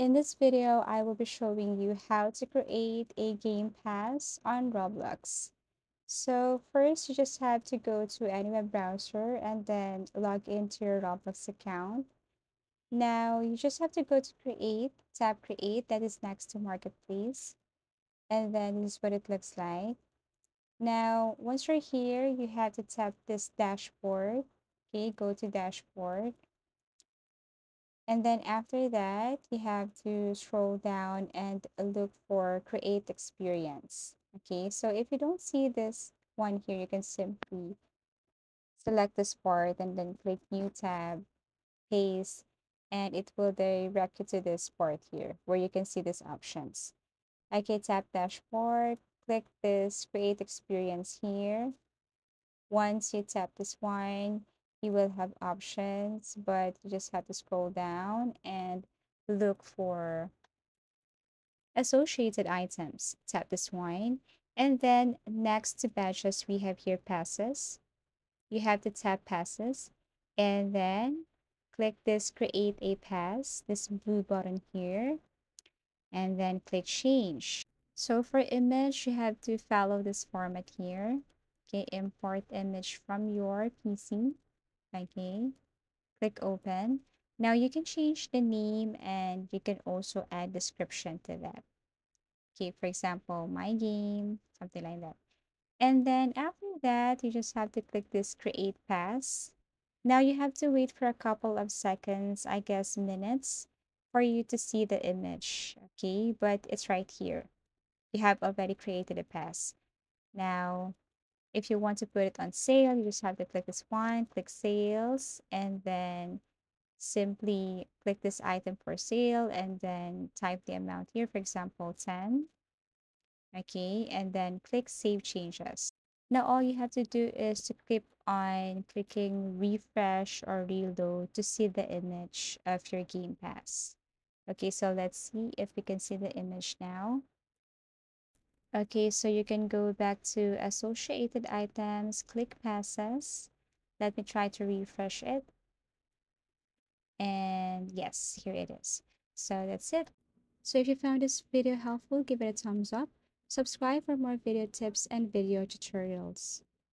In this video, I will be showing you how to create a game pass on Roblox. So first, you just have to go to any web browser and then log into your Roblox account. Now, you just have to go to create, tap create, that is next to marketplace. And then this is what it looks like. Now, once you're here, you have to tap this dashboard. Okay, go to dashboard. And then after that, you have to scroll down and look for create experience. Okay, so if you don't see this one here, you can simply select this part and then click new tab, paste, and it will direct you to this part here where you can see these options. Okay, tap dashboard, click this create experience here. Once you tap this one, you will have options, but you just have to scroll down and look for associated items. Tap this one. And then next to badges, we have here passes. You have to tap passes and then click this create a pass, this blue button here, and then click change. So for image, you have to follow this format here. Okay, import image from your PC okay click open. Now you can change the name and you can also add description to that. Okay for example my game something like that. And then after that you just have to click this create pass. Now you have to wait for a couple of seconds i guess minutes for you to see the image. Okay but it's right here. You have already created a pass. Now if you want to put it on sale, you just have to click this one, click sales, and then simply click this item for sale and then type the amount here, for example, 10. Okay, and then click save changes. Now all you have to do is to click on clicking refresh or reload to see the image of your game pass. Okay, so let's see if we can see the image now. Okay, so you can go back to associated items, click passes. Let me try to refresh it. And yes, here it is. So that's it. So if you found this video helpful, give it a thumbs up. Subscribe for more video tips and video tutorials.